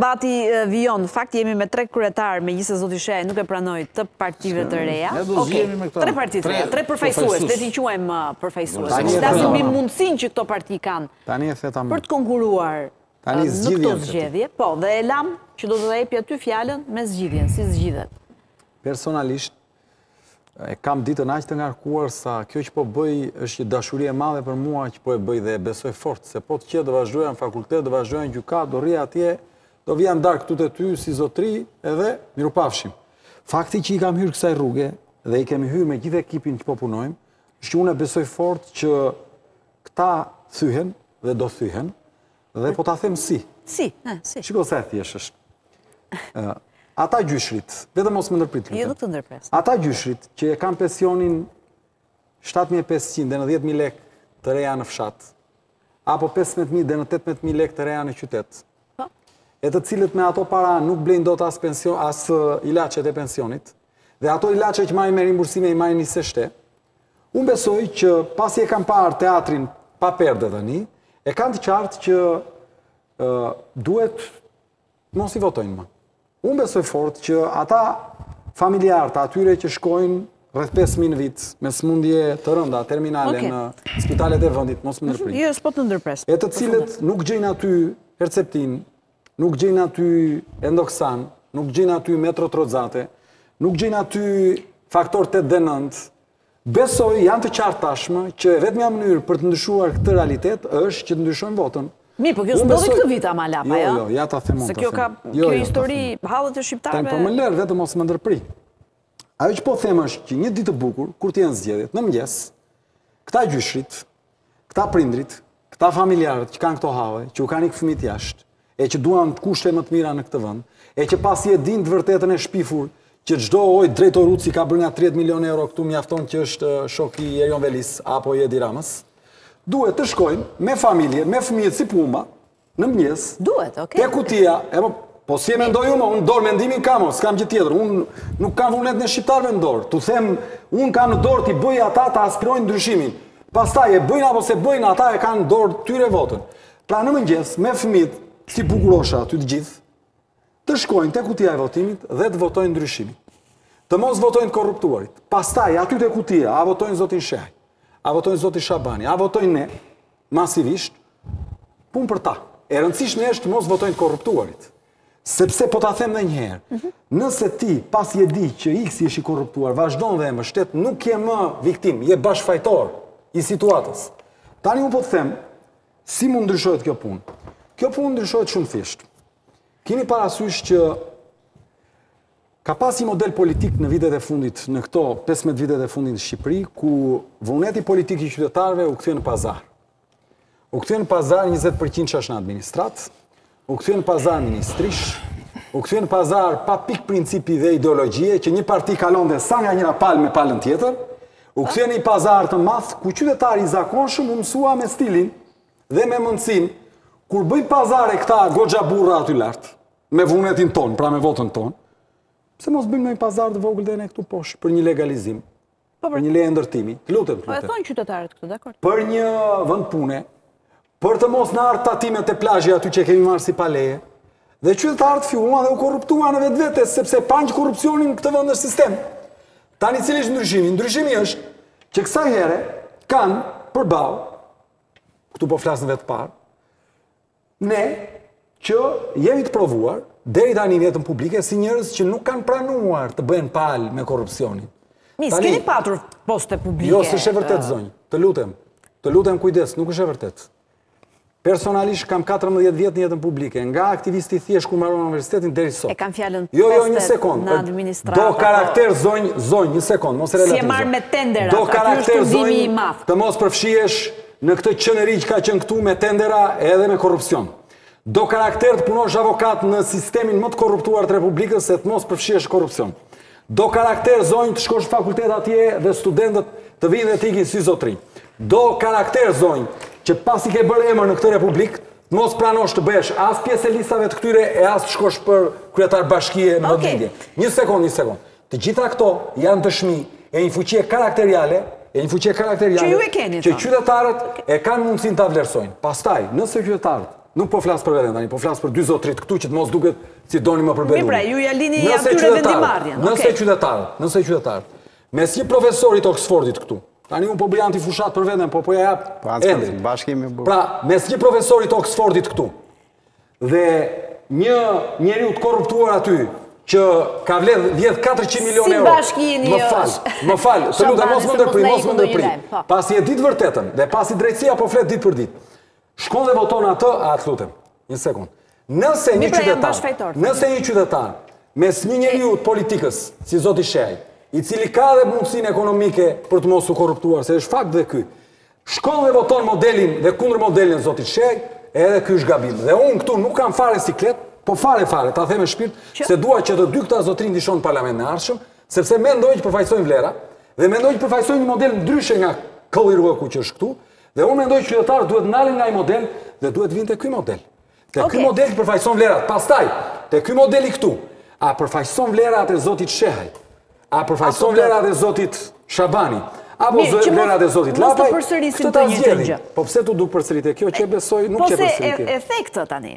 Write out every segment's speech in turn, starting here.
Debati vijon, fakt jemi me tre kryetarë, megjithëse zoti Shehaj nuk e pranoi, të partive të reja. Ne do jemi me këta. Tre parti të reja, tre përfaqësues, le t'i quajmë uh, përfaqësues. Të flasim mbi mundësinë që këto parti kanë. Tani e thamë. Për të konkurruar uh, në këto zgjedhje. Po, dhe e lamë që do ta jepja ty fjalën me zgjidhjen, si zgjidhet. Personalisht, E kam ditën aq të ngarkuar sa kjo që po bëj është një dashuri e madhe për mua që po e bëj dhe e besoj fort se po të qe, do vazhdoja në fakultet, do vazhdoja në gjykatë, do rrija atje, do vija në darkë këtu te ty si zotri edhe mirupafshim. Fakti që i kam hyrë kësaj rruge dhe i kemi hyrë me gjithë ekipin që po punojmë, është që unë e besoj fort që këta thyhen dhe do thyhen, Dhe po ta them si. Si, eh, si. Shiko se e thjesht është. Eh, ata gjyshrit, vetëm mos më ndërprit, të lutem. Jo, nuk të ndërpres. Ata gjyshrit që e kanë pensionin 7500 deri në 10000 lekë të reja në fshat, apo 15000 deri në 18000 lekë të reja në qytet. Po. E të cilët me ato para nuk blejnë dot as pension, as eh, ilaçet e pensionit. Dhe ato ilaçe që marrin me rimbursim i marrin niseshte. Unë besoj që pasi e kanë parë teatrin pa perde tani, e kanë të qartë që duhet mos i votojnë më. Unë besoj fort që ata familjarë të atyre që shkojnë rreth 5000 në vit me sëmundje të rënda terminale okay. në spitalet e vendit, mos më ndërpri. Jo, s'po të ndërpres. E të cilët nuk gjejnë aty herceptinë, Nuk gjejnë aty endoksan, nuk gjejnë aty metotreksat, nuk gjejnë aty faktor 8 dhe 9. Besoj, janë të qartë tashmë, që e vetmja mënyrë për të ndryshuar këtë realitet është që të ndryshojnë votën. Mirëpo kjo s'ndodhi këtë vit ama Lapaj, jo? Jo, jo, ja ta them unë, ta them unë. Se kjo ka, jo, kjo jo, histori, hallet e shqiptarëve... Po më lërë, vetëm mos më ndërpri. Ajo që po them është që një ditë të bukur, kur të jenë zgjedhjet në mëngjes, këta gjyshrit, këta prindërit, këta familjarët që kanë këto halle, që u kanë ikë fëmijët jashtë, e që duan kushte më të mira në këtë vend, e që pasi e dinë të vërtetën e shpifur, që çdo lloj drejtoruci ka bërë nga 30 milion euro këtu mjafton që është shoki i Erion Velisë apo i Edi Ramës, duhet të shkojnë me familje, me fëmijët si pëllumba, Në mëngjes. Duhet, okay. Te kutia, e po po si e mendoj unë, unë në dorë mendimin kam, unë s'kam gjë tjetër. Unë nuk kam vullnetin e shqiptarëve në dorë. Ta them, unë kam në dorë t'i bëj ata ta aspirojnë ndryshimin. Pastaj e bëjnë apo s'e bëjnë, ata e kanë në dorë të tyre votën. Pra në mëngjes me fëmijët, si bukurosha aty të gjithë, të shkojnë te kutia e votimit dhe të votojnë ndryshimin. Të mos votojnë të korruptuarit. Pastaj aty te kutia, a votojnë zotin Shehaj, a votojnë zotin Shabani, a votojnë ne, masivisht, punë për ta. E rëndësishme është të mos votojnë të korruptuarit. Sepse po ta them dhe njëherë, mhm. nëse ti pasi e di që iksi është i korruptuar, vazhdon dhe e mbështet, nuk je më viktimë, je bashkëfajtor i situatës. Tani unë po të them, si mund ndryshohet kjo punë? Kjo punë ndryshohet shumë thjesht. Kini parasysh që Ka pas një model politik në vitet e fundit, në këto 15 vitet e fundit në Shqipëri, ku vullneti politik i qytetarëve u kthye në pazar. U kthye në pazar 20%-shash në administratë, u kthye në pazar ministrish, u kthye në pazar pa pikë principi dhe ideologjie që një parti kalonte sa nga njëra palë me palën tjetër, u kthye në një pazar të madh ku qytetari i zakonshëm u mësua me stilin dhe me mundësinë kur bëjnë pazare këta goxha burra aty lart, me vullnetin tonë, pra me votën tonë, se mos bëjmë në një pazar të vogël dhe ne këtu poshtë, për një legalizim, po, për një leje ndërtimi, të lutem, të lutem. Po e thonë qytetarët këtu, dakord. Për një vend pune, për të mos na ardhë tatimet te plazhi aty që kemi marrë si pa leje, dhe qytetarët filluan dhe u korruptuan në vetvete, sepse panë që korrupsioni në këtë vend është sistem. Tani cili është ndryshimi? Ndryshimi është që kësaj here kanë përballë, këtu po flas në vetë të parë, Ne që jemi të provuar deri tani në jetën publike si njerëz që nuk kanë pranuar të bëhen palë me korrupsionin. Mi, s'keni patur poste publike. Jo, s'është e vërtetë zonjë. Të lutem. Të lutem kujdes, nuk është e vërtetë. Personalisht kam 14 vjet në jetën publike, nga aktivisti i thjeshtë kur mbaron universitetin deri sot. E kam fjalën jo, jo, një sekond. Në administratë. Do karakter zonjë, zonjë, një sekond, mos e relativizo. Si e marr me tendera, do karakter zonjë, të mos përfshihesh Në këtë qenëri që ka qenë këtu me tendera edhe me korrupsion. Do karakter të punosh avokat në sistemin më të korruptuar të Republikës e të mos përfshihesh në korrupsion. Do karakter zonjë të shkosh në fakultet atje dhe studentët të vijnë dhe të ikin si zotëri. Do karakter zonjë që pasi ke bërë emër në këtë Republikë, të mos pranosh të bëhesh as pjesë e listave të këtyre e as të shkosh për kryetar bashkie në okay. Një sekond, një sekond. Të gjitha këto janë dëshmi e një fuqie karakteriale, e një fuqie karakteriale që ju e keni. Që qytetarët e kanë mundësinë ta vlerësojnë. Pastaj, nëse qytetarët Nuk po flas për veten tani, po flas për dy zotërit këtu që të mos duket si doni më përbëjë. Mi pra, ju ja lini atyre vendimarrjen. Nëse qytetarët, nëse qytetarët, mes një profesori të Oxfordit këtu, tani unë po bëj antifushatë për veten, po po ja jap po, Endrit. Bashkimi bërë. Pra, mes një profesori të Oxfordit këtu, Dhe një njeriu të korruptuar aty që ka vledh vjedh 400 milionë euro. Më fal, më fal, të lutem mos më ndërpri, mos më ndërpri. Po. Pasi e di të vërtetën dhe pasi drejtësia po flet ditë për ditë. Shkon dhe voton atë, a të lutem. Një sekond. Nëse një pra, qytetar, nëse një qytetar mes një njeriu të politikës, si zoti Shehaj, i cili ka dhe mundësinë ekonomike për të mos u korruptuar, se është fakt dhe ky. Shkon dhe voton modelin dhe kundër modelin e zotit Shehaj, edhe ky është gabim. Dhe unë këtu nuk kam fare siklet, po fare fare, ta them me shpirt, se dua që të dy këta zotërinj t'i shoh në parlamentin e ardhshëm, sepse mendoj që përfaqësojnë vlera dhe mendoj që përfaqësojnë një model ndryshe nga këlliri, ku që është këtu, dhe unë mendoj që qytetarët duhet të dalin nga ai model dhe duhet të vijnë te ky model. Te ky model që përfaqëson vlerat. Pastaj, te ky modeli këtu, a përfaqëson vlerat e zotit Shehaj? A përfaqëson vlerat e zotit Shabani? Apo vlerat e zotit Lapaj? Këtë ta zgjedhin. Po pse t'u duk përsëritje kjo që besoj nuk qe përsëritje. Po se e the këtë tani.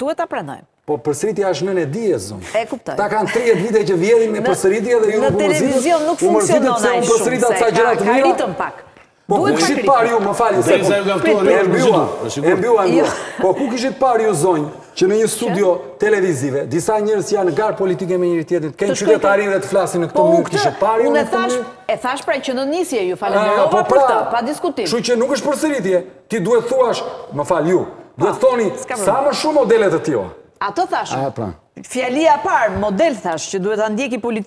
Duhet ta pranojmë. Po përsëritja është nëna e dijes zonjë. E kuptoj. Ata kanë 30 vite që vjedhin me përsëritje dhe ju nuk mundësit. Në televizion nuk funksionon ai shumë. Përsërit ca gjëra të mira. Ka ritëm pak. Po ku kishit parë ju, më falni se po. E mbylla, e mbylla, e mbylla. Po ku kishit parë ju zonjë që në një studio televizive, disa njerëz që janë në garë politike me njëri tjetrin, të kenë qytetarin dhe të flasin në këtë po, mënyrë, kishit parë ju në këtë mënyrë? E thashë pra që në nisje ju falenderova po, për pra, këtë, pa diskutim. Kështu që nuk është përsëritje, ti duhet të thuash, më fal ju, duhet të thoni sa më shumë modele të tilla. Atë thashë. Pra. Fjalia e parë, model thashë që duhet ta ndjekë politika.